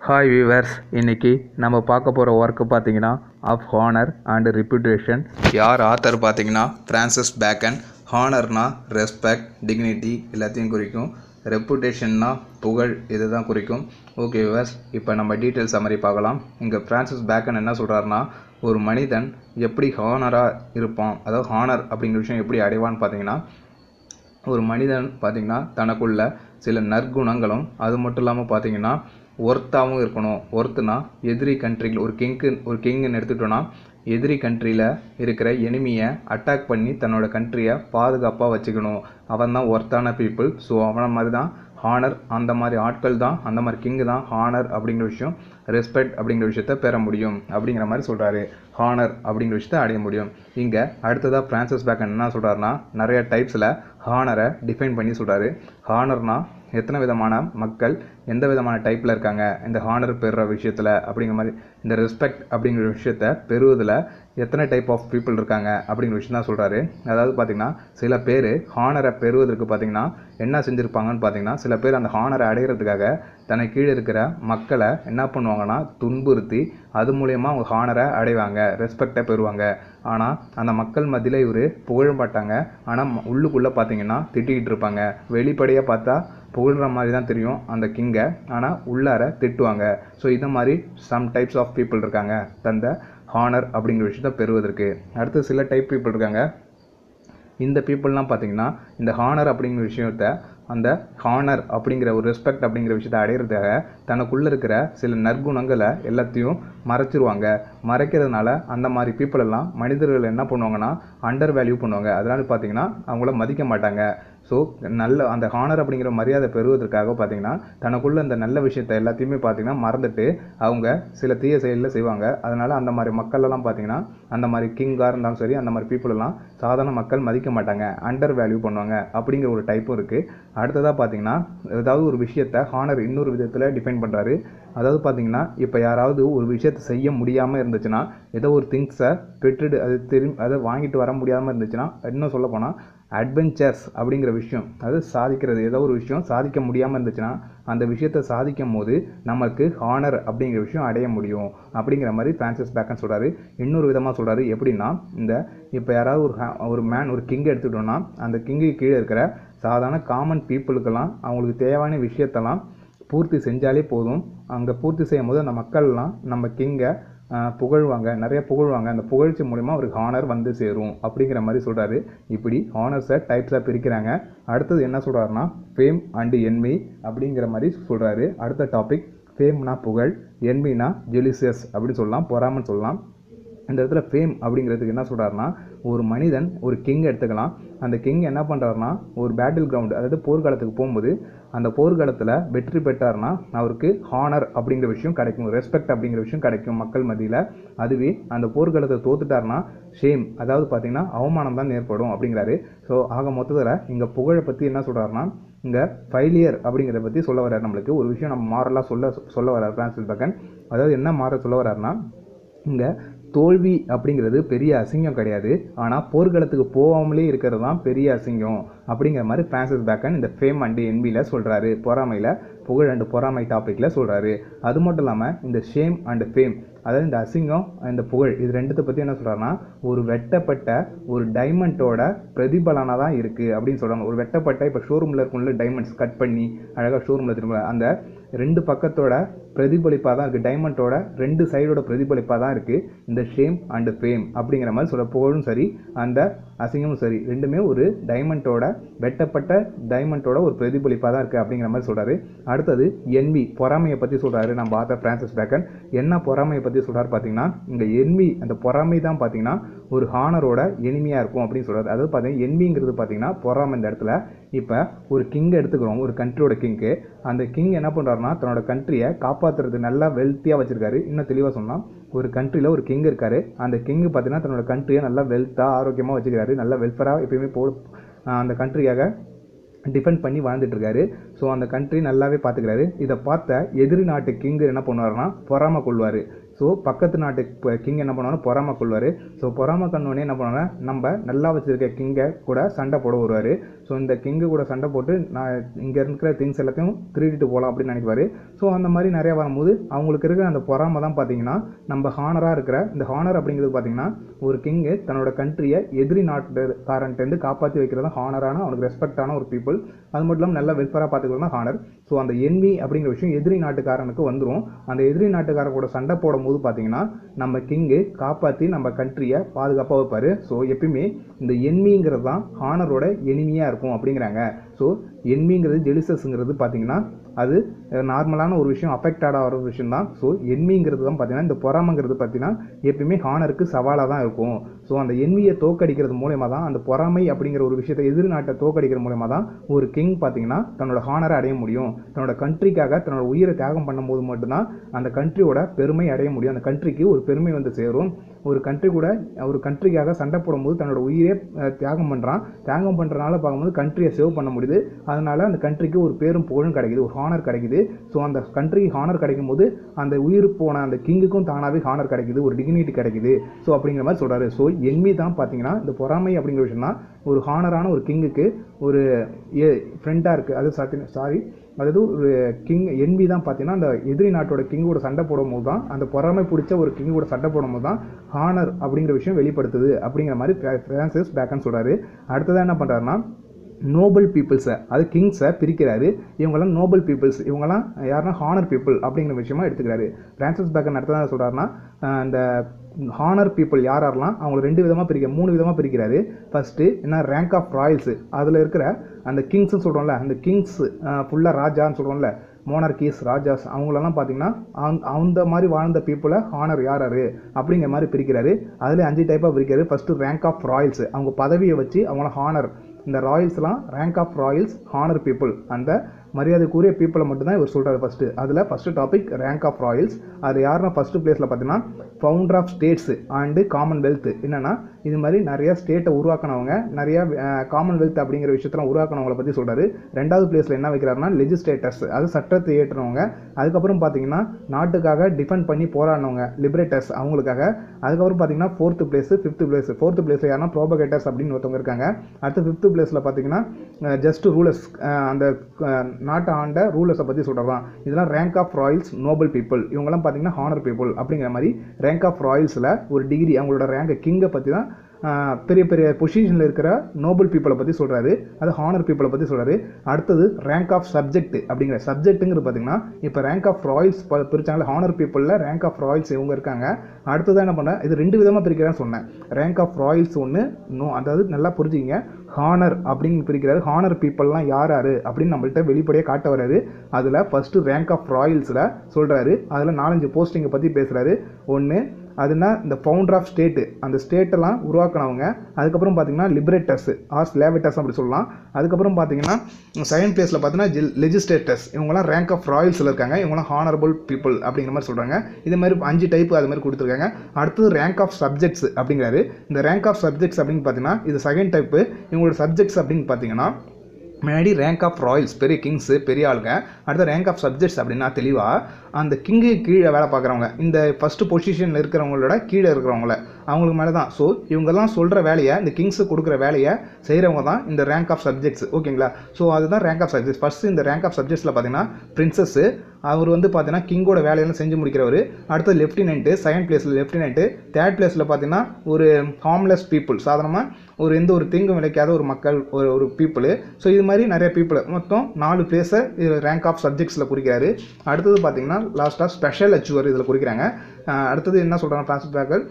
Hi viewers இன்னைக்கு நம்ம பார்க்க போகிற ஒர்க்கு பார்த்தீங்கன்னா ஆஃப் ஹானர் அண்ட் ரிப்யூட்டேஷன் யார் ஆத்தர் பார்த்தீங்கன்னா ஃப்ரான்சிஸ் பேக்கன் ஹானர்னா ரெஸ்பெக்ட் டிக்னிட்டி எல்லாத்தையும் குறிக்கும். ரெப்புடேஷன்னா புகழ் இது தான் குறிக்கும். ஓகே விவர்ஸ் இப்போ நம்ம டீட்டெயில்ஸ் சம்மரி பார்க்கலாம். இங்கே ஃப்ரான்சிஸ் பேக்கன் என்ன சொல்கிறாருன்னா ஒரு மனிதன் எப்படி ஹானராக இருப்பான் அதாவது ஹானர் அப்படிங்கிற விஷயம் எப்படி அடைவான்னு பார்த்தீங்கன்னா ஒரு மனிதன் பார்த்திங்கன்னா தனக்குள்ள சில நற்குணங்களும் அது மட்டும் இல்லாமல் பார்த்தீங்கன்னா ஒர்த்தாகவும் இருக்கணும். ஒர்த்துனா எதிரி கண்ட்ரிகள் ஒரு கிங்கு ஒரு கிங்குன்னு எடுத்துட்டோன்னா எதிரி கண்ட்ரியில் இருக்கிற எனிமியை அட்டாக் பண்ணி தன்னோட கண்ட்ரியை பாதுகாப்பாக வச்சுக்கணும். அவன் தான் ஒர்த்தான பீப்புள் ஸோ அவனை மாதிரி தான் ஹானர் அந்த மாதிரி ஆட்கள் தான் அந்த மாதிரி கிங்கு தான் ஹானர் அப்படிங்கிற விஷயம் ரெஸ்பெக்ட் அப்படிங்கிற விஷயத்த பெற முடியும் அப்படிங்கிற மாதிரி சொல்கிறாரு ஹானர் அப்படிங்கிற விஷயத்த அடைய முடியும். இங்கே அடுத்ததாக ஃப்ரான்சிஸ் பேக்கன் என்ன சொல்கிறாருன்னா நிறைய டைப்ஸில் ஹானரை டிஃபைன் பண்ணி சொல்கிறாரு ஹானர்னால் எத்தனை விதமான மக்கள் எந்த விதமான டைப்பில் இருக்காங்க இந்த ஹானர் பெறுற விஷயத்தில் அப்படிங்கிற மாதிரி இந்த ரெஸ்பெக்ட் அப்படிங்கிற விஷயத்த பெறுவதில் எத்தனை டைப் ஆஃப் பீப்புள் இருக்காங்க அப்படிங்கிற விஷயம் தான் சொல்கிறாரு அதாவது பார்த்திங்கன்னா சில பேர் ஹானரை பெறுவதற்கு பார்த்திங்கன்னா என்ன செஞ்சுருப்பாங்கன்னு பார்த்தீங்கன்னா சில பேர் அந்த ஹானரை அடைகிறதுக்காக தனக்கு கீழே இருக்கிற மக்களை என்ன பண்ணுவாங்கன்னா துன்புறுத்தி அது மூலயமா அவங்க ஹானரை அடைவாங்க ரெஸ்பெக்டை பெறுவாங்க. ஆனால் அந்த மக்கள் மத்தியில் இவர் புகழ மாட்டாங்க. ஆனால் உள்ளுக்குள்ளே பார்த்தீங்கன்னா திட்டிக்கிட்டு இருப்பாங்க. வெளிப்படையாக பார்த்தா புகழ்கிற மாதிரி தான் தெரியும் அந்த கிங்கை ஆனால் உள்ளார திட்டுவாங்க. ஸோ இந்த மாதிரி சம் டைப்ஸ் ஆஃப் பீப்புள் இருக்காங்க. தந்த ஹானர் அப்படிங்கிற விஷயத்த பெறுவதற்கு. அடுத்து சில டைப் பீப்புள் இருக்காங்க. இந்த பீப்புளெலாம் பார்த்தீங்கன்னா இந்த ஹானர் அப்படிங்கிற விஷயத்த அந்த ஹானர் அப்படிங்கிற ஒரு ரெஸ்பெக்ட் அப்படிங்கிற விஷயத்தை அடையிறதுக்காக தனக்குள்ளே இருக்கிற சில நற்குணங்களை எல்லாத்தையும் மறைச்சிருவாங்க. மறைக்கிறதுனால அந்த மாதிரி பீப்புள் எல்லாம் மனிதர்கள் என்ன பண்ணுவாங்கன்னா அண்டர் வேல்யூ பண்ணுவாங்க. அதனால பார்த்தீங்கன்னா அவங்கள மதிக்க மாட்டாங்க. ஸோ நல்ல அந்த ஹானர் அப்படிங்கிற மரியாதை பெறுவதற்காக பார்த்தீங்கன்னா தனக்குள்ள இந்த நல்ல விஷயத்தை எல்லாத்தையுமே பார்த்தீங்கன்னா மறந்துட்டு அவங்க சில தீய செயலில் செய்வாங்க. அதனால் அந்த மாதிரி மக்களெல்லாம் பார்த்தீங்கன்னா அந்த மாதிரி கிங்காக இருந்தாலும் சரி அந்த மாதிரி பீப்புளெல்லாம் எல்லாம் சாதாரண மக்கள் மதிக்க மாட்டாங்க. அண்டர் வேல்யூ பண்ணுவாங்க அப்படிங்கிற ஒரு டைப்பும் இருக்குது அடுத்ததாக பார்த்தீங்கன்னா ஏதாவது ஒரு விஷயத்தை ஹானர் இன்னொரு விதத்தில் டிஃபைன் பண்ணுறாரு அதாவது பார்த்தீங்கன்னா இப்போ யாராவது ஒரு விஷயத்தை செய்ய முடியாமல் இருந்துச்சுன்னா ஏதோ ஒரு திங்ஸை பெற்றுடு அது திரும்பி அதை வாங்கிட்டு வர முடியாமல் இருந்துச்சுன்னா இன்னும் சொல்ல போனால் அட்வென்ச்சர்ஸ் அப்படிங்கிற விஷயம் அது சாதிக்கிறது ஏதோ ஒரு விஷயம் சாதிக்க முடியாமல் இருந்துச்சுன்னா அந்த விஷயத்தை சாதிக்கும் போது நமக்கு ஹானர் அப்படிங்கிற விஷயம் அடைய முடியும் அப்படிங்கிற மாதிரி ஃப்ரான்சிஸ் பேக்கன் சொல்கிறாரு இன்னொரு விதமாக சொல்கிறாரு எப்படின்னா இந்த இப்போ யாராவது ஒரு ஒரு மேன் ஒரு கிங் எடுத்துக்கிட்டோம்னா அந்த கிங்கு கீழே இருக்கிற சாதாரண காமன் பீப்புளுக்கெல்லாம் அவங்களுக்கு தேவையான விஷயத்தெல்லாம் பூர்த்தி செஞ்சாலே போதும். அங்கே பூர்த்தி செய்யும் போது அந்த மக்கள்லாம் நம்ம கிங்கை புகழ்வாங்க. நிறைய புகழ்வாங்க. அந்த புகழ்ச்சி மூலிமா அவருக்கு ஹானர் வந்து சேரும் அப்படிங்கிற மாதிரி சொல்கிறாரு இப்படி ஹானர்ஸை டைப்ஸாக பிரிக்கிறாங்க. அடுத்தது என்ன சொல்கிறாருன்னா ஃபேம் அண்டு என்மி அப்படிங்கிற மாதிரி சொல்கிறாரு அடுத்த டாபிக் ஃபேம்னா புகழ் என்மினா ஜெலிசியஸ் அப்படின்னு சொல்லலாம் பொறாமன்னு சொல்லலாம். இந்த இடத்துல ஃபேம் அப்படிங்கிறதுக்கு என்ன சொல்கிறாருன்னா ஒரு மனிதன் ஒரு கிங் எடுத்துக்கலாம். அந்த கிங் என்ன பண்ணுறாருனா ஒரு பேட்டில் கிரவுண்ட் அதாவது போர்க்காலத்துக்கு போகும்போது அந்த போர்க்காலத்தில் வெற்றி பெற்றார்னா அவருக்கு ஹானர் அப்படிங்கிற விஷயம் கிடைக்கும் ரெஸ்பெக்ட் அப்படிங்கிற விஷயம் கிடைக்கும் மக்கள் மத்தியில். அதுவே அந்த போர்க்காலத்தை தோத்துட்டார்னா ஷேம் அதாவது பார்த்தீங்கன்னா அவமானம் தான் ஏற்படும் அப்படிங்கிறாரு. ஸோ ஆக மொத்தத்தில் இங்கே புகழை பற்றி என்ன சொல்கிறாருன்னா இங்கே ஃபைலியர் அப்படிங்கிறத பற்றி சொல்ல வர்றாரு நம்மளுக்கு. ஒரு விஷயம் நம்ம மாறலாக சொல்ல சொல்ல வர்றார் பிரான்சிஸ் பக்கன் அதாவது என்ன மாற சொல்ல வர்றாருன்னா இங்கே தோல்வி அப்படிங்கிறது பெரிய அசிங்கம் கிடையாது. ஆனால் போர்க்களத்துக்கு போகாமலே இருக்கிறது தான் பெரிய அசிங்கம் அப்படிங்கிற மாதிரி ஃப்ரான்சிஸ் பேக்கன் இந்த ஃபேம் அண்டு என்பியில் சொல்கிறாரு பொறாமையில் புகழ் அண்டு பொறாமை டாப்பிக்கில் சொல்கிறாரு அது மட்டும் இல்லாமல் இந்த ஷேம் அண்டு ஃபேம் அதாவது இந்த அசிங்கம் இந்த புகழ் இது ரெண்டுத்தை பற்றி என்ன சொல்கிறாருன்னா ஒரு வெட்டப்பட்ட ஒரு டைமண்டோட பிரதிபலனாக தான் இருக்குது அப்படின்னு சொல்கிறாங்க ஒரு வெட்டப்பட்ட இப்போ ஷோரூமில் இருக்கும்ல டைமண்ட்ஸ் கட் பண்ணி அழகாக ஷோரூமில் திரும்ப அந்த ரெண்டு பக்கத்தோட பிரதிபலிப்பாக தான் இருக்குது டைமண்டோட ரெண்டு சைடோட பிரதிபலிப்பாக தான் இருக்குது இந்த ஷேம் அண்டு ஃபேம் அப்படிங்கிற மாதிரி சொல்ல புகழும் சரி அந்த அசிங்கமும் சரி ரெண்டுமே ஒரு டைமண்டோட வெட்டப்பட்ட டைமண்டோட ஒரு பிரதிபலிப்பாக தான் இருக்குது அப்படிங்கிற மாதிரி சொல்கிறாரு அடுத்தது என்வி பொறாமையை பற்றி சொல்கிறாரு நம்ம பார்த்த ஃப்ரான்சிஸ் பேக்கன் என்ன பொறாமையை பற்றி சொல்கிறாரு பார்த்தீங்கன்னா இந்த என்வி அந்த பொறாமை தான் பார்த்தீங்கன்னா ஒரு ஹானரோட எனிமையாக இருக்கும் அப்படின்னு சொல்கிறாரு அதாவது பார்த்தீங்கன்னா என்விங்கிறது பார்த்தீங்கன்னா பொறாமை இந்த இடத்துல. இப்போ ஒரு கிங் எடுத்துக்கிறோம் ஒரு கண்ட்ரியோட கிங்க்கு அந்த கிங் என்ன பண்ணுறாரு பண்ணுறாருன்னா தன்னோட கண்ட்ரியை காப்பாற்றுறது நல்லா வெல்த்தியாக வச்சுருக்காரு. இன்னும் தெளிவாக சொன்னால் ஒரு கண்ட்ரியில் ஒரு கிங் இருக்கார். அந்த கிங் பார்த்தீங்கன்னா தன்னோட கண்ட்ரியை நல்லா வெல்த்தாக ஆரோக்கியமாக வச்சுக்கிறாரு நல்லா வெல்ஃபராக எப்பயுமே போ அந்த கண்ட்ரியாக டிஃபெண்ட் பண்ணி வாழ்ந்துட்டுருக்காரு. ஸோ அந்த கண்ட்ரி நல்லாவே பார்த்துக்கிறாரு இதை பார்த்த எதிரி நாட்டு கிங்கு என்ன பண்ணுவார்னா பொறாம கொள்வார். ஸோ பக்கத்து நாட்டு இப்போ கிங் என்ன பண்ணுவாரு பொறாம கொள்வார். ஸோ பொறாம கண்ணோடனே என்ன பண்ணுவாங்க நம்ம நல்லா வச்சுருக்க கிங்கை கூட சண்டை போட வருவார். ஸோ இந்த கிங்கு கூட சண்டை போட்டு நான் இங்கே இருக்கிற திங்ஸ் எல்லாத்தையும் திருடிட்டு போகலாம் அப்படின்னு நினைப்பார். ஸோ அந்த மாதிரி நிறையா வரும்போது அவங்களுக்கு இருக்கிற அந்த பொறாமை தான் பார்த்தீங்கன்னா நம்ம ஹானராக இருக்கிற இந்த ஹானர் அப்படிங்கிறது பார்த்தீங்கன்னா ஒரு கிங்கு தன்னோட கண்ட்ரியை எதிரி நாட்டுக்காரன்ட்டேருந்து காப்பாற்றி வைக்கிறது ஹானரான அவனுக்கு ரெஸ்பெக்டான ஒரு பீப்புள் அது மட்டும் இல்லாமல் நல்ல வெல்ஃபேராக பார்த்துக்கிறது தான் ஹானர் ஸோ அந்த என்வி அப்படிங்கிற விஷயம் எதிரி நாட்டுக்காரனுக்கு வந்துடும் அந்த எதிரி நாட்டுக்காரன் கூட சண்டை போது பார்த்தீங்கன்னா நம்ம கிங்கு காப்பாற்றி நம்ம கண்ட்ரியை பாதுகாப்பாக வைப்பார். ஸோ எப்பயுமே இந்த என்மிங்கிறது தான் ஹானரோட எனிமியாக இருக்கும் அப்படிங்கிறாங்க. ஸோ என்மிங்கிறது ஜெலிசஸ்ங்கிறது பார்த்தீங்கன்னா அது நார்மலான ஒரு விஷயம் அஃபெக்டட் ஆகிற ஒரு விஷயம் தான் ஸோ என்மிங்கிறது தான் பார்த்தீங்கன்னா இந்த பொறாமைங்கிறது பார்த்தீங்கன்னா எப்பயுமே ஹானருக்கு சவாலாக தான் இருக்கும். ஸோ அந்த என்வியை தோக்கடிக்கிறது மூலயமா தான் அந்த பொறாமை அப்படிங்கிற ஒரு விஷயத்தை எதிர் நாட்டை தோக்கடிக்கிற மூலயமா தான் ஒரு கிங் பார்த்தீங்கன்னா தன்னோட ஹானரை அடைய முடியும். தன்னோட கண்ட்ரிக்காக தன்னோட உயிரை தியாகம் பண்ணும்போது மட்டும்தான் அந்த கண்ட்ரியோட பெருமை அடைய முடியும். அந்த கண்ட்ரிக்கு ஒரு பெருமை வந்து சேரும். ஒரு கண்ட்ரி கூட ஒரு கண்ட்ரிக்காக சண்டை போடும்போது தன்னோட உயிரே தியாகம் பண்ணுறான் தியாகம் பண்ணுறனால பார்க்கும்போது கண்ட்ரியை சேவ் பண்ண முடியுது அதனால் அந்த கண்ட்ரிக்கு ஒரு பேரும் புகழும் கிடைக்குது ஒரு ஹானர் கிடைக்குது. ஸோ அந்த கண்ட்ரிக்கு ஹானர் கிடைக்கும் போது அந்த உயிர் போன அந்த கிங்குக்கும் தானாகவே ஹானர் கிடைக்குது ஒரு டிக்னிட்டி கிடைக்குது. ஸோ அப்படிங்கிற மாதிரி சொல்கிறாரு ஸோ என்மி தான் பார்த்தீங்கன்னா இந்த பொறாமை அப்படிங்கிற விஷயம் தான் ஒரு ஹானரான ஒரு கிங்குக்கு ஒரு ஏ ஃப்ரெண்டாக இருக்குது அது சாத்தி சாரி அதாவது ஒரு கிங் என்வி தான் பார்த்தீங்கன்னா அந்த எதிரி நாட்டோட கிங்கோட சண்டை போடும் போது தான் அந்த பொறாமை பிடிச்ச ஒரு கிங்கோட சண்டை போடும் போது தான் ஹானர் அப்படிங்கிற விஷயம் வெளிப்படுத்துது அப்படிங்கிற மாதிரி ஃப்ரான்சிஸ் பேக்கன் சொல்கிறாரு அடுத்ததாக என்ன பண்ணுறாருன்னா நோபல் பீப்புள்ஸை அது கிங்ஸை பிரிக்கிறாரு. இவங்கெல்லாம் நோபல் பீப்புள்ஸ் இவங்கெல்லாம் யாருன்னா ஹானர் பீப்புள் அப்படிங்கிற விஷயமா எடுத்துக்கிறாரு. ஃப்ரான்சிஸ் பேக்கன் அடுத்ததான் என்ன சொல்கிறாருன்னா இந்த ஹானர் பீப்புள் யார் யாரெல்லாம் அவங்கள ரெண்டு விதமாக பிரிக்க மூணு விதமாக பிரிக்கிறாரு. ஃபஸ்ட்டு என்ன ரேங்க் ஆஃப் ராயல்ஸு அதில் இருக்கிற அந்த கிங்ஸ்னு சொல்கிறோம்ல அந்த கிங்ஸ் ஃபுல்லாக ராஜான்னு சொல்கிறோம்ல மோனர்கீஸ் ராஜாஸ் அவங்களெல்லாம் பார்த்தீங்கன்னா அந்த- அந்த மாதிரி வாழ்ந்த பீப்புளை ஹானர் யார் யார் அப்படிங்கிற மாதிரி பிரிக்கிறாரு. அதில் அஞ்சு டைப்பாக பிரிக்கிறாரு. ஃபஸ்ட்டு ரேங்க் ஆஃப் ராயல்ஸ் அவங்க பதவியை வச்சு அவங்கள ஹானர் இந்த ராயல்ஸ்லாம் rank of royals honour people அந்த மரியாதைக்குரிய பீப்புளை மட்டும்தான் இவர் சொல்கிறார் ஃபஸ்ட்டு அதில் first topic rank of royals அது யாருன்னா ஃபஸ்ட்டு பிளேஸில் பார்த்தீங்கன்னா founder of states and commonwealth என்னென்னா இது மாதிரி நிறையா ஸ்டேட்டை உருவாக்கினவங்க நிறையா காமன்வெல்த் அப்படிங்கிற விஷயத்தெல்லாம் உருவாக்கினவங்கள பற்றி சொல்கிறாரு ரெண்டாவது பிளேஸில் என்ன வைக்கிறாருன்னா லெஜிஸ்லேட்டர்ஸ் அது சட்டத்தை ஏற்றுனவங்க அதுக்கப்புறம் பார்த்தீங்கன்னா நாட்டுக்காக டிஃபெண்ட் பண்ணி போராடினவங்க லிபரேட்டர்ஸ் அவங்களுக்காக. அதுக்கப்புறம் பார்த்தீங்கன்னா fourth place fifth place fourth பிளேஸில் யாருன்னா ப்ரோபகேட்டர்ஸ் அப்படின்னு ஒருத்தவங்க இருக்காங்க. அடுத்து ஃபிஃப்த்து பிளேஸில் பார்த்தீங்கன்னா ஜஸ்ட் ரூலர்ஸ் அந்த நாட்டை ஆண்ட ரூலர்ஸை பற்றி சொல்கிறான் இதெல்லாம் rank of royals noble people இவங்கெல்லாம் பார்த்தீங்கன்னா ஹானர் பீப்புள் அப்படிங்கிற மாதிரி ரேங்க் ஆஃப் ராயல்ஸில் ஒரு டிகிரி அவங்களோட ரேங்க் கிங்கை பற்றி தான் பெரிய பெரிய பொசிஷனில் இருக்கிற நோபல் பீப்புளை பற்றி சொல்கிறாரு அது ஹானர் பீப்புளை பற்றி சொல்கிறாரு அடுத்தது ரேங்க் ஆஃப் சப்ஜெக்ட் அப்படிங்கிற சப்ஜெக்ட்டுங்கிறது பார்த்தீங்கன்னா இப்போ ரேங்க் ஆஃப் ராயல்ஸ் பிரிச்சாங்களே ஹானர் பீப்புளில் ரேங்க் ஆஃப் ராயல்ஸ் இவங்க இருக்காங்க. அடுத்ததான் என்ன பண்ணேன் இது ரெண்டு விதமாக பிரிக்கிறேன்னு சொன்னேன். ரேங்க் ஆஃப் ராயல்ஸ் ஒன்று நோ அதாவது நல்லா புரிஞ்சுக்கிங்க. ஹானர் அப்படின்னு பிரிக்கிறாரு. ஹானர் பீப்புளெலாம் யார் யார் அப்படின்னு நம்மள்ட்ட வெளிப்படையாக காட்ட வர்றாரு. அதில் ஃபஸ்ட்டு ரேங்க் ஆஃப் ராயல்ஸில் சொல்கிறாரு அதில் நாலஞ்சு போஸ்டிங்கை பற்றி பேசுகிறாரு ஒன்று அதுனா இந்த ஃபவுண்டர் ஆஃப் ஸ்டேட்டு அந்த ஸ்டேட்டெல்லாம் உருவாக்குனவங்க. அதுக்கப்புறம் பார்த்தீங்கன்னா லிபரேட்டர்ஸ் ஆர் ஸ்லேவேட்டர்ஸ் அப்படி சொல்லலாம். அதுக்கப்புறம் பார்த்தீங்கன்னா செகண்ட் பிளேஸில் பார்த்தீங்கன்னா லெஜிஸ்லேட்டர்ஸ் இவங்கலாம் ரேங்க் ஆஃப் ராயல்ஸில் இருக்காங்க. இவங்களாம் ஹானரபிள் பீப்புள் அப்படிங்கிற மாதிரி சொல்கிறாங்க இது மாதிரி அஞ்சு டைப் அது மாதிரி கொடுத்துருக்காங்க. அடுத்தது ரேங்க் ஆஃப் சப்ஜெக்ட்ஸ் அப்படிங்கிறாரு. இந்த ரேங்க் ஆஃப் சப்ஜெக்ட்ஸ் அப்படின்னு பார்த்தீங்கன்னா இது செகண்ட் டைப்பு இவங்களோட சப்ஜெக்ட்ஸ் அப்படின்னு பார்த்தீங்கன்னா முன்னாடி ரேங்க் ஆஃப் ராயல்ஸ் பெரிய கிங்ஸு பெரிய ஆளுங்க. அடுத்த ரேங்க் ஆஃப் சப்ஜெக்ட்ஸ் அப்படின்னா தெளிவாக அந்த கிங்கு கீழே வேலை பார்க்குறவங்க இந்த ஃபஸ்ட்டு பொசிஷனில் இருக்கிறவங்களோட கீழே இருக்கிறவங்கள அவங்களுக்கு மேலே தான் ஸோ இவங்கெல்லாம் சொல்கிற வேலையை இந்த கிங்ஸு கொடுக்குற வேலையை செய்கிறவங்க தான் இந்த ரேங்க் ஆஃப் சப்ஜெக்ட்ஸ் ஓகேங்களா ஸோ அதுதான் ரேங்க் ஆஃப் சப்ஜெக்ட்ஸ் ஃபஸ்ட்டு இந்த ரேங்க் ஆஃப் சப்ஜெக்ட்ஸில் பார்த்தீங்கன்னா பிரின்சஸ்ஸு அவர் வந்து பார்த்தீங்கன்னா கிங்கோட வேலையெல்லாம் செஞ்சு முடிக்கிறவர். அடுத்து லெஃப்டினென்ட்டு செகண்ட் பிளேஸில் லெஃப்டினென்ட்டு தேர்ட் பிளேஸில் பார்த்தீங்கன்னா ஒரு ஹார்ம்லெஸ் பீப்புள் சாதாரணமாக ஒரு எந்த ஒரு தீங்கும் விளைக்காத ஒரு மக்கள் ஒரு ஒரு பீப்புள் ஸோ இது மாதிரி நிறைய பீப்புள் மொத்தம் நாலு பிளேஸை ரேங்க் ஆஃப் சப்ஜெக்ட்ஸில் குறிக்கிறாரு. அடுத்தது பார்த்தீங்கன்னா லாஸ்ட்டாக ஸ்பெஷல் அச்சுவர் இதில் குறிக்கிறாங்க. அடுத்தது என்ன சொல்கிறாங்க பிளாஸ்டிக் பேக்கர்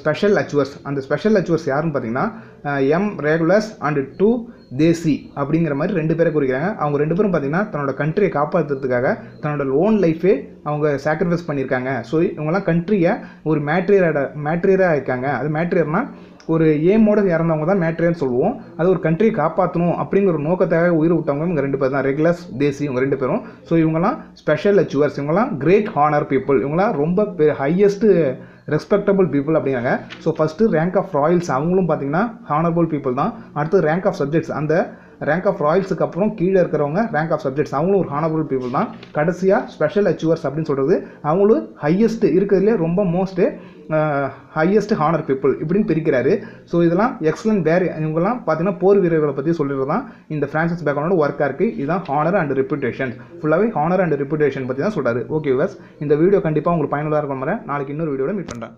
ஸ்பெஷல் அச்சுவர்ஸ் அந்த ஸ்பெஷல் அச்சுவர்ஸ் யாருன்னு பார்த்தீங்கன்னா எம் ரெகுலர்ஸ் அண்ட் டூ தேசி அப்படிங்கிற மாதிரி ரெண்டு பேரை குறிக்கிறாங்க. அவங்க ரெண்டு பேரும் பார்த்தீங்கன்னா தன்னோட கண்ட்ரியை காப்பாற்றுறதுக்காக தன்னோட ஓன் லைஃபே அவங்க சாக்ரிஃபைஸ் பண்ணியிருக்காங்க. ஸோ இவங்கெல்லாம் கண்ட்ரியை ஒரு மேட்ரியரோட மேட்ரியராக இருக்காங்க அது மேட்ரியர்னால் ஒரு ஏமோட இறந்தவங்க தான் மேட்ரேன்னு சொல்லுவோம். அது ஒரு கண்ட்ரியை காப்பாற்றணும் அப்படிங்கிற ஒரு நோக்கத்தாக உயிர் விட்டவங்க இவங்க ரெண்டு பேர் தான் ரெகுலர்ஸ் தேசி இவங்க ரெண்டு பேரும். ஸோ இவங்கெல்லாம் ஸ்பெஷல் அச்சுவர்ஸ் இவங்கெல்லாம் கிரேட் ஹானர் பீப்புள் இவங்கெல்லாம் ரொம்ப ஹையஸ்ட்டு ரெஸ்பெக்டபுள் பீப்புள் அப்படிங்கிறாங்க. So first rank of royals அவங்களும் பார்த்தீங்கன்னா ஹானரபுள் பீப்புள் தான். அடுத்து ரேங்க் ஆஃப் சப்ஜெக்ட்ஸ் அந்த ரேங்க் ஆஃப் ராயல்ஸுக்கு அப்புறம் கீழே இருக்கிறவங்க ரேங்க் ஆஃப் சப்ஜெக்ட்ஸ் அவங்களும் ஒரு ஹானபிள் பீப்புள் தான். கடைசியாக ஸ்பெஷல் அச்சீவர்ஸ் அப்படின்னு சொல்கிறது அவங்களும் ஹையஸ்ட்டு இருக்கிறதுலே ரொம்ப மோஸ்ட்டு ஹையஸ்ட் ஹானர் பீப்புள் இப்படின்னு பிரிக்கிறாரு. ஸோ இதெல்லாம் எக்ஸலன்ட் வேர் இவங்கெல்லாம் பார்த்தீங்கன்னா போர் வீரர்களை பற்றி சொல்லிட்டு தான். இந்த ஃப்ரான்சிஸ் பேக்ரவுண்டோட ஒர்க்காக இருக்குது இதுதான் ஹானர் அண்ட் ரெப்புடேஷன் ஃபுல்லாகவே ஹானர் அண்ட் ரெப்புடேஷன் பற்றி தான் சொல்கிறாரு ஓகே விவர்ஸ் இந்த வீடியோ கண்டிப்பாக உங்களுக்கு பயனுள்ளதாக இருக்கிற மாதிரி நாளைக்கு இன்னொரு வீடியோவில் மீட் பண்ணுறேன்